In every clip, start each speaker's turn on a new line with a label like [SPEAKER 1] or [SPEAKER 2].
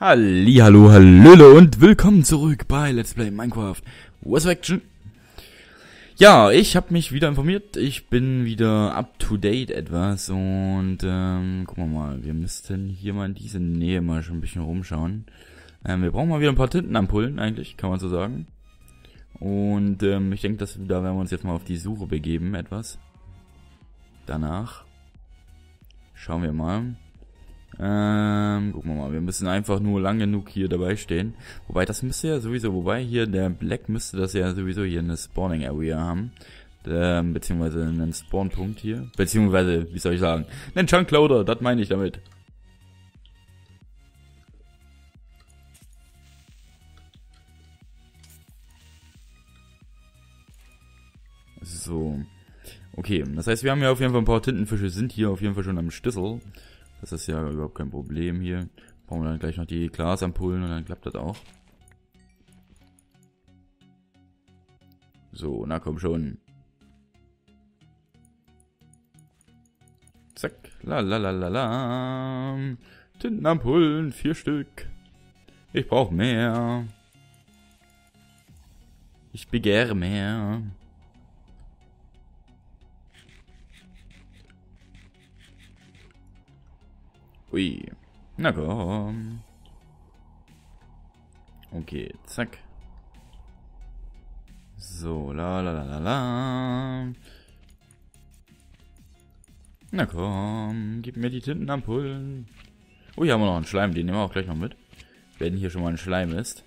[SPEAKER 1] Hallo, hallöle und willkommen zurück bei Let's Play Minecraft Was Action. Ja, ich habe mich wieder informiert. Ich bin wieder up to date etwas und ähm, gucken wir mal. Wir müssten hier mal in diese Nähe mal schon ein bisschen rumschauen. Ähm, wir brauchen mal wieder ein paar Tintenampullen eigentlich, kann man so sagen. Und ähm, ich denke, dass da werden wir uns jetzt mal auf die Suche begeben etwas. Danach schauen wir mal. Ähm, gucken wir mal, wir müssen einfach nur lang genug hier dabei stehen. Wobei, das müsste ja sowieso, wobei hier der Black müsste das ja sowieso hier eine Spawning Area haben. Ähm, beziehungsweise einen Spawnpunkt hier. Beziehungsweise, wie soll ich sagen, einen Chunkloader, das meine ich damit. So. Okay, das heißt, wir haben ja auf jeden Fall ein paar Tintenfische, sind hier auf jeden Fall schon am Stissel. Das ist ja überhaupt kein Problem hier. Brauchen wir dann gleich noch die Glasampullen und dann klappt das auch. So, na komm schon. Zack. La la la la la. Tintenampullen, vier Stück. Ich brauche mehr. Ich begehre mehr. Ui. Na komm. Okay, zack. So, la la la la la. Na komm, gib mir die Tintenampullen. Oh, hier haben wir noch einen Schleim, den nehmen wir auch gleich noch mit. Wenn hier schon mal ein Schleim ist.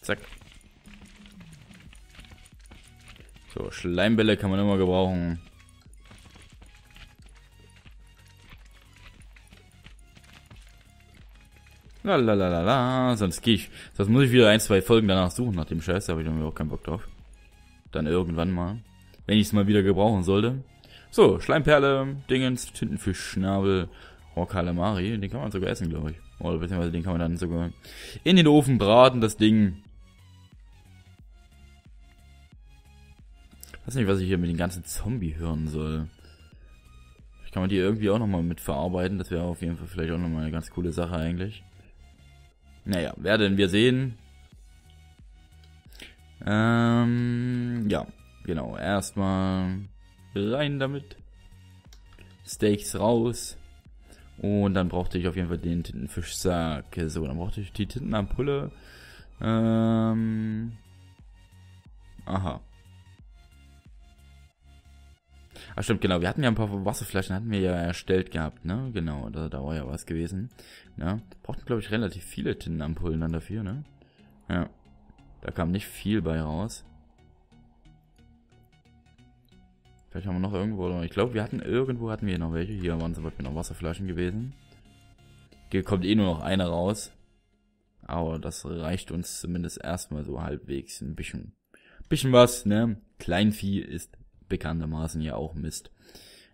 [SPEAKER 1] Zack. So, Schleimbälle kann man immer gebrauchen. Lalalala, sonst gehe ich. Sonst muss ich wieder ein, zwei Folgen danach suchen nach dem Scheiß, da habe ich dann auch keinen Bock drauf. Dann irgendwann mal. Wenn ich es mal wieder gebrauchen sollte. So, Schleimperle, Dingens, Tintenfisch, Schnabel, oh, den kann man sogar essen, glaube ich. Oder beziehungsweise den kann man dann sogar in den Ofen braten, das Ding. Ich weiß nicht, was ich hier mit den ganzen Zombie hören soll. Kann man die irgendwie auch nochmal mit verarbeiten, das wäre auf jeden Fall vielleicht auch nochmal eine ganz coole Sache eigentlich. Naja, werden wir sehen. Ähm, ja, genau. Erstmal rein damit. Steaks raus. Und dann brauchte ich auf jeden Fall den Tintenfischsack. So, dann brauchte ich die Tintenampulle. Ähm, aha. Ach stimmt, genau. Wir hatten ja ein paar Wasserflaschen, hatten wir ja erstellt gehabt, ne? Genau, da, da war ja was gewesen. Ja. Brauchten, glaube ich, relativ viele Tintenampullen dann dafür, ne? Ja. Da kam nicht viel bei raus. Vielleicht haben wir noch irgendwo, ich glaube, wir hatten irgendwo hatten wir noch welche. Hier waren zum Beispiel noch Wasserflaschen gewesen. Hier kommt eh nur noch eine raus. Aber das reicht uns zumindest erstmal so halbwegs ein bisschen, bisschen was, ne? Kleinvieh ist bekanntermaßen ja auch Mist.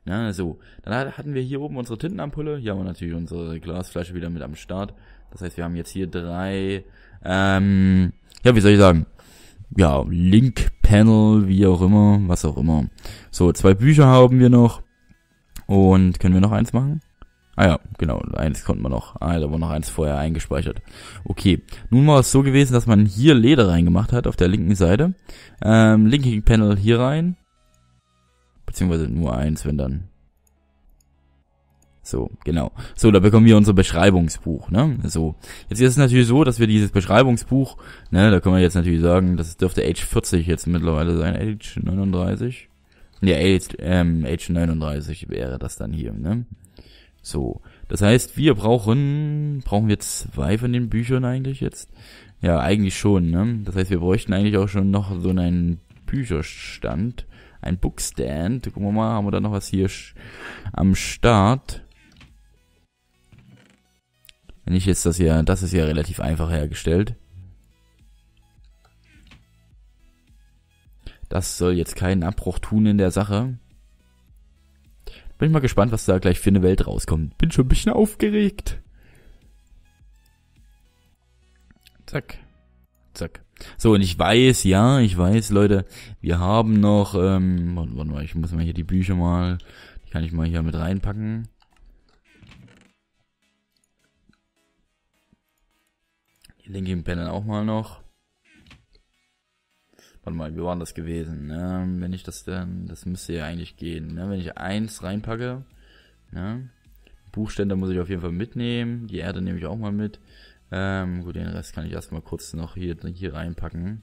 [SPEAKER 1] Na, so. Dann hatten wir hier oben unsere Tintenampulle. Hier haben wir natürlich unsere Glasflasche wieder mit am Start. Das heißt, wir haben jetzt hier drei, ähm, ja, wie soll ich sagen? Ja, Link-Panel, wie auch immer, was auch immer. So, zwei Bücher haben wir noch. Und können wir noch eins machen? Ah ja, genau, eins konnten wir noch. Ah, da war noch eins vorher eingespeichert. Okay, nun war es so gewesen, dass man hier Leder reingemacht hat auf der linken Seite. Ähm, Linking Panel hier rein. Beziehungsweise nur eins, wenn dann. So, genau. So, da bekommen wir unser Beschreibungsbuch, ne? So. Jetzt ist es natürlich so, dass wir dieses Beschreibungsbuch, ne, da können wir jetzt natürlich sagen, das dürfte Age 40 jetzt mittlerweile sein, Age 39. Ja, Age, ähm, Age 39 wäre das dann hier, ne? So. Das heißt, wir brauchen, brauchen wir zwei von den Büchern eigentlich jetzt? Ja, eigentlich schon, ne? Das heißt, wir bräuchten eigentlich auch schon noch so einen Bücherstand ein Bookstand. Gucken wir mal, haben wir da noch was hier am Start? Wenn ich jetzt das hier, das ist ja relativ einfach hergestellt. Das soll jetzt keinen Abbruch tun in der Sache. Bin ich mal gespannt, was da gleich für eine Welt rauskommt. Bin schon ein bisschen aufgeregt. Zack. Zack. So, und ich weiß, ja, ich weiß, Leute, wir haben noch, ähm, warte mal, ich muss mal hier die Bücher mal, die kann ich mal hier mit reinpacken. Den linken Panel auch mal noch. Warte mal, wie war das gewesen? Ne? Wenn ich das denn, das müsste ja eigentlich gehen, ne? Wenn ich eins reinpacke, ne? Buchständer muss ich auf jeden Fall mitnehmen, die Erde nehme ich auch mal mit. Ähm, gut, den Rest kann ich erstmal kurz noch hier, hier reinpacken.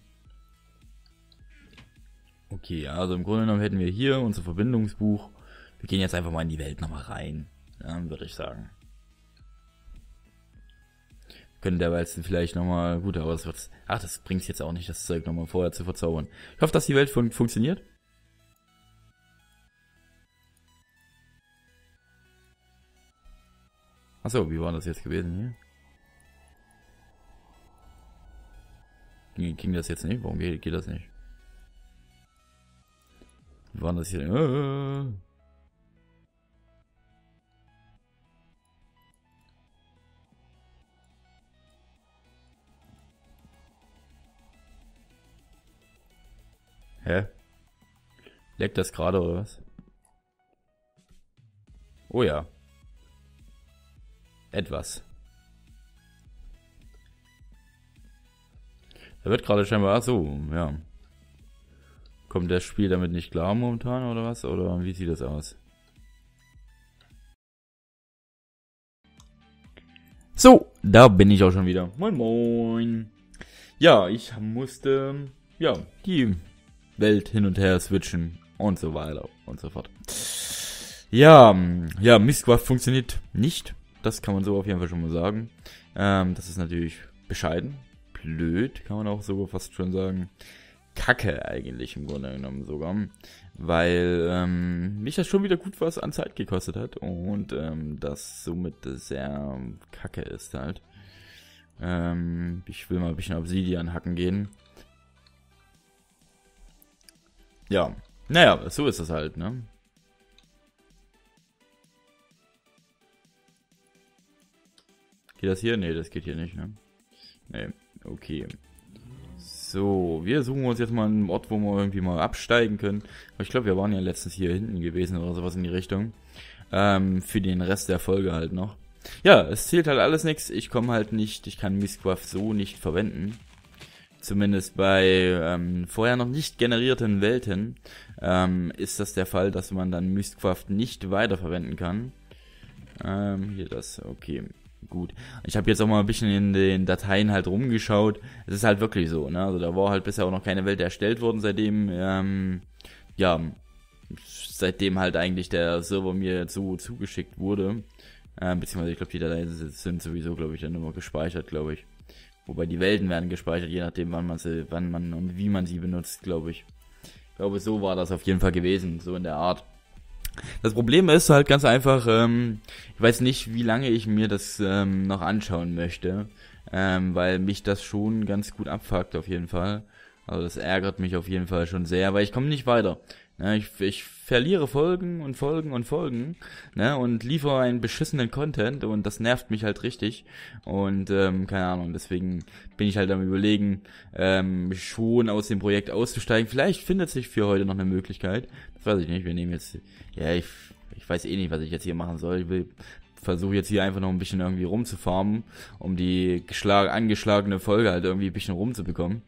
[SPEAKER 1] Okay, also im Grunde genommen hätten wir hier unser Verbindungsbuch. Wir gehen jetzt einfach mal in die Welt nochmal rein, ja, würde ich sagen. Können derweil vielleicht nochmal, gut, aber das wird, ach, das bringt jetzt auch nicht, das Zeug nochmal vorher zu verzaubern. Ich hoffe, dass die Welt fun funktioniert. Achso, wie war das jetzt gewesen hier? Ging, das jetzt nicht? Warum geht, geht das nicht? War das hier? Äh. Hä? Leckt das gerade oder was? Oh ja. Etwas. Da wird gerade scheinbar, ach so, ja. Kommt das Spiel damit nicht klar momentan oder was? Oder wie sieht das aus? So, da bin ich auch schon wieder. Moin moin. Ja, ich musste, ja, die Welt hin und her switchen und so weiter und so fort. Ja, ja, Mistcraft funktioniert nicht. Das kann man so auf jeden Fall schon mal sagen. Ähm, das ist natürlich bescheiden. Blöd, kann man auch sogar fast schon sagen. Kacke eigentlich im Grunde genommen sogar. Weil ähm, mich das schon wieder gut was an Zeit gekostet hat. Und ähm, das somit sehr kacke ist halt. Ähm, ich will mal ein bisschen Obsidian hacken gehen. Ja, naja, so ist es halt, ne? Geht das hier? Ne, das geht hier nicht, ne? Ne, okay. So, wir suchen uns jetzt mal einen Ort, wo wir irgendwie mal absteigen können. Aber ich glaube, wir waren ja letztens hier hinten gewesen oder sowas in die Richtung. Ähm, für den Rest der Folge halt noch. Ja, es zählt halt alles nichts. Ich komme halt nicht, ich kann Mistcraft so nicht verwenden zumindest bei ähm, vorher noch nicht generierten Welten, ähm, ist das der Fall, dass man dann Mystcraft nicht weiterverwenden kann. Ähm, hier das, okay, gut. Ich habe jetzt auch mal ein bisschen in den Dateien halt rumgeschaut. Es ist halt wirklich so, ne? Also da war halt bisher auch noch keine Welt erstellt worden, seitdem, ähm, ja, seitdem halt eigentlich der Server mir so zugeschickt wurde. Ähm, beziehungsweise ich glaube, die Dateien sind sowieso, glaube ich, dann immer gespeichert, glaube ich. Wobei die Welten werden gespeichert, je nachdem, wann man sie, wann man und wie man sie benutzt, glaube ich. Ich glaube, so war das auf jeden Fall gewesen, so in der Art. Das Problem ist halt ganz einfach, ähm, ich weiß nicht, wie lange ich mir das ähm, noch anschauen möchte, ähm, weil mich das schon ganz gut abfuckt auf jeden Fall. Also das ärgert mich auf jeden Fall schon sehr, weil ich komme nicht weiter. Ne, ich, ich verliere Folgen und Folgen und Folgen ne, und liefere einen beschissenen Content und das nervt mich halt richtig. Und ähm, keine Ahnung, deswegen bin ich halt am überlegen, ähm, schon aus dem Projekt auszusteigen. Vielleicht findet sich für heute noch eine Möglichkeit. Das weiß ich nicht. Wir nehmen jetzt, ja, ich, ich weiß eh nicht, was ich jetzt hier machen soll. Ich will versuche jetzt hier einfach noch ein bisschen irgendwie rumzufarmen, um die geschlag angeschlagene Folge halt irgendwie ein bisschen rumzubekommen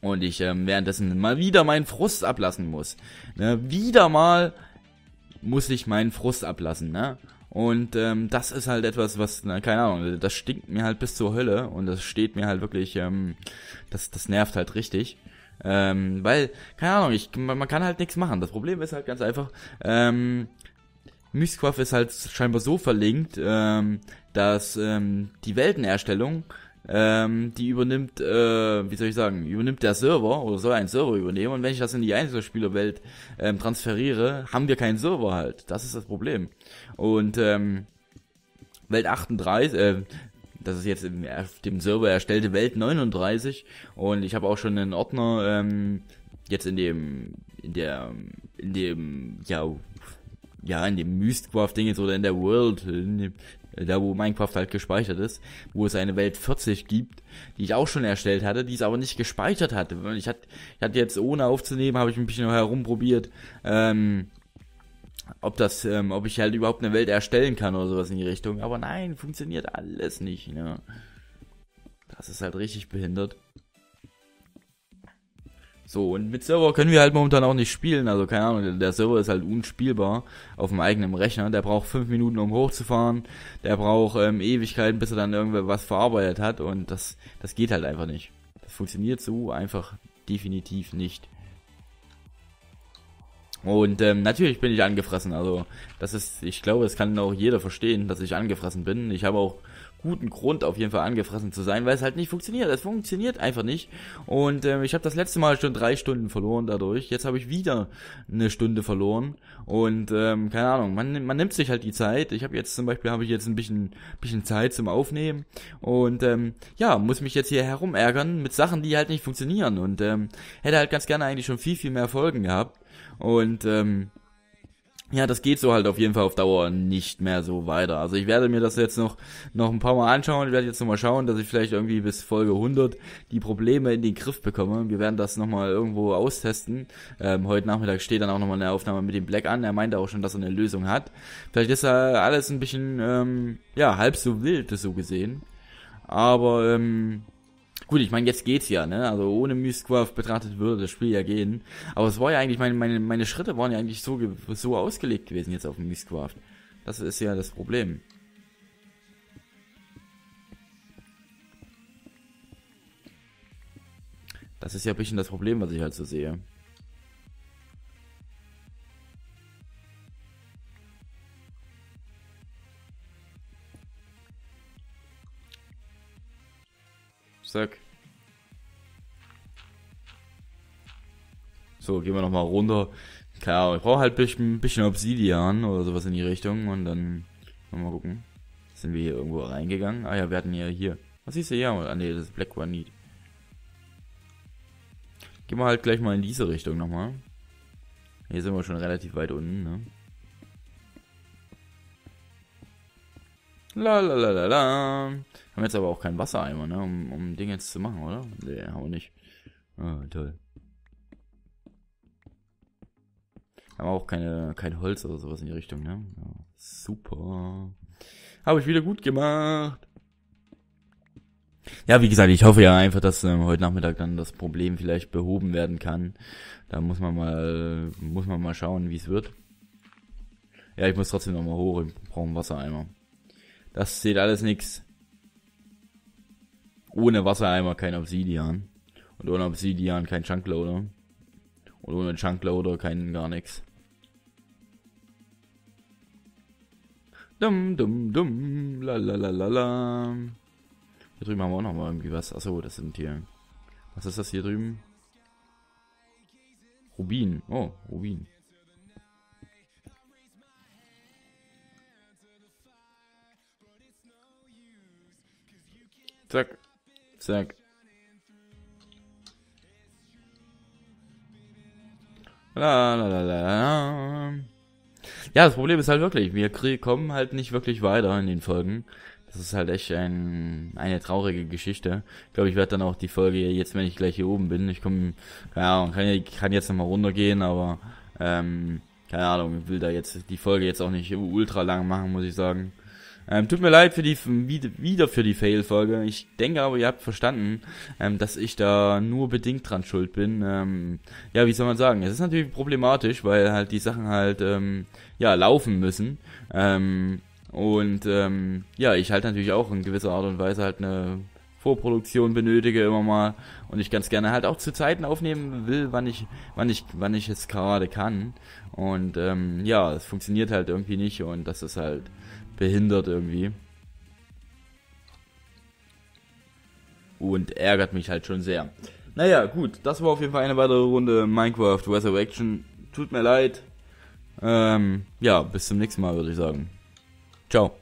[SPEAKER 1] und ich ähm, währenddessen mal wieder meinen Frust ablassen muss. Ne? Wieder mal muss ich meinen Frust ablassen, ne? Und ähm, das ist halt etwas, was, na, keine Ahnung, das stinkt mir halt bis zur Hölle und das steht mir halt wirklich, ähm, das, das nervt halt richtig. Ähm, weil, keine Ahnung, ich, man, man kann halt nichts machen. Das Problem ist halt ganz einfach, ähm, Mystcraft ist halt scheinbar so verlinkt, ähm, dass ähm, die Weltenerstellung ähm, die übernimmt, äh, wie soll ich sagen, übernimmt der Server oder soll ein Server übernehmen und wenn ich das in die Einzelspielerwelt ähm, transferiere, haben wir keinen Server halt. Das ist das Problem. Und ähm, Welt 38, äh, das ist jetzt im, auf dem Server erstellte Welt 39 und ich habe auch schon einen Ordner ähm, jetzt in dem in der in dem ja ja in dem Mystcraft Ding jetzt oder in der World in dem, da wo Minecraft halt gespeichert ist, wo es eine Welt 40 gibt, die ich auch schon erstellt hatte, die es aber nicht gespeichert hatte. Ich hatte, ich hatte jetzt ohne aufzunehmen, habe ich ein bisschen herumprobiert, ähm, ob das, ähm, ob ich halt überhaupt eine Welt erstellen kann oder sowas in die Richtung. Aber nein, funktioniert alles nicht. Ne? Das ist halt richtig behindert. So, und mit Server können wir halt momentan auch nicht spielen. Also, keine Ahnung, der Server ist halt unspielbar auf dem eigenen Rechner. Der braucht fünf Minuten, um hochzufahren. Der braucht ähm, Ewigkeiten, bis er dann irgendwas verarbeitet hat. Und das, das geht halt einfach nicht. Das funktioniert so einfach definitiv nicht. Und ähm, natürlich bin ich angefressen. Also, das ist, ich glaube, das kann auch jeder verstehen, dass ich angefressen bin. Ich habe auch guten Grund, auf jeden Fall angefressen zu sein, weil es halt nicht funktioniert. Es funktioniert einfach nicht. Und ähm, ich habe das letzte Mal schon drei Stunden verloren dadurch. Jetzt habe ich wieder eine Stunde verloren. Und ähm, keine Ahnung, man, man nimmt sich halt die Zeit. Ich habe jetzt zum Beispiel habe ich jetzt ein bisschen, bisschen Zeit zum Aufnehmen. Und ähm, ja, muss mich jetzt hier herumärgern mit Sachen, die halt nicht funktionieren. Und ähm, hätte halt ganz gerne eigentlich schon viel, viel mehr Folgen gehabt. Und ähm, ja, das geht so halt auf jeden Fall auf Dauer nicht mehr so weiter. Also ich werde mir das jetzt noch, noch ein paar Mal anschauen. Ich werde jetzt nochmal schauen, dass ich vielleicht irgendwie bis Folge 100 die Probleme in den Griff bekomme. Wir werden das nochmal irgendwo austesten. Ähm, heute Nachmittag steht dann auch nochmal eine Aufnahme mit dem Black an. Er meinte auch schon, dass er eine Lösung hat. Vielleicht ist da alles ein bisschen, ähm, ja, halb so wild, so gesehen. Aber, ähm, Gut, ich meine, jetzt geht's ja, ne? Also ohne Mistcraft betrachtet würde das Spiel ja gehen. Aber es war ja eigentlich, meine, meine, meine Schritte waren ja eigentlich so, so ausgelegt gewesen jetzt auf Mistcraft. Das ist ja das Problem. Das ist ja ein bisschen das Problem, was ich halt so sehe. Zack. So, gehen wir nochmal runter. Klar, ich brauche halt ein bisschen, Obsidian oder sowas in die Richtung und dann mal gucken. Sind wir hier irgendwo reingegangen? Ah ja, wir hatten ja hier. Was siehst du hier? Ah ne, das ist Black Granite. Gehen wir halt gleich mal in diese Richtung nochmal. Hier sind wir schon relativ weit unten, ne? La la la la la. Haben jetzt aber auch keinen Wassereimer, ne? Um, um Dinge jetzt zu machen, oder? Nee, haben wir nicht. Ah, toll. Haben auch keine, kein Holz oder sowas in die Richtung, ne? Ja, super. Habe ich wieder gut gemacht. Ja, wie gesagt, ich hoffe ja einfach, dass ähm, heute Nachmittag dann das Problem vielleicht behoben werden kann. Da muss man mal, muss man mal schauen, wie es wird. Ja, ich muss trotzdem nochmal hoch. Ich brauche einen Wassereimer. Das sieht alles nix. Ohne Wassereimer kein Obsidian. Und ohne Obsidian kein Chunkloader. Und ohne Chunkloader kein gar nichts. Dum, dum, dum, la la la la la. Hier drüben haben wir auch noch mal irgendwie was. Achso, das sind hier. Was ist das hier drüben? Rubin. Oh, Rubin. Zack. Zack. La, la, la, la. Ja, das Problem ist halt wirklich, wir kommen halt nicht wirklich weiter in den Folgen. Das ist halt echt ein, eine traurige Geschichte. Ich glaube, ich werde dann auch die Folge jetzt, wenn ich gleich hier oben bin, ich komme, keine Ahnung, kann, kann jetzt nochmal runtergehen, aber ähm, keine Ahnung, ich will da jetzt die Folge jetzt auch nicht ultra lang machen, muss ich sagen. Ähm, tut mir leid für die wieder für die Fail-Folge. Ich denke aber, ihr habt verstanden, ähm, dass ich da nur bedingt dran schuld bin. Ähm, ja, wie soll man sagen? Es ist natürlich problematisch, weil halt die Sachen halt ähm, ja laufen müssen. Ähm, und ähm, ja, ich halt natürlich auch in gewisser Art und Weise halt eine Vorproduktion benötige immer mal und ich ganz gerne halt auch zu Zeiten aufnehmen will, wann ich, wann ich, wann ich es gerade kann. Und ähm, ja, es funktioniert halt irgendwie nicht und das ist halt behindert irgendwie. Und ärgert mich halt schon sehr. Naja, gut, das war auf jeden Fall eine weitere Runde Minecraft Resurrection. Tut mir leid. Ähm, ja, bis zum nächsten Mal, würde ich sagen. Ciao.